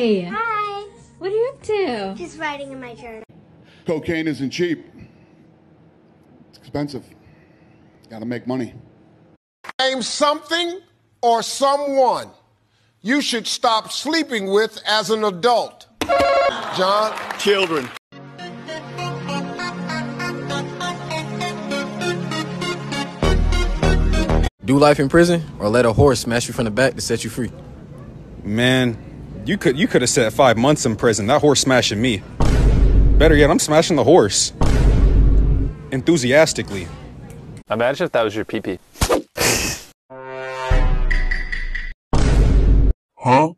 Hi. Hi. What are you up to? Just writing in my journal. Cocaine isn't cheap. It's expensive. Gotta make money. Name something or someone you should stop sleeping with as an adult. John? Children. Do life in prison or let a horse smash you from the back to set you free? Man, you could you could have said five months in prison. That horse smashing me. Better yet, I'm smashing the horse. Enthusiastically. Imagine if that was your pee pee. Huh?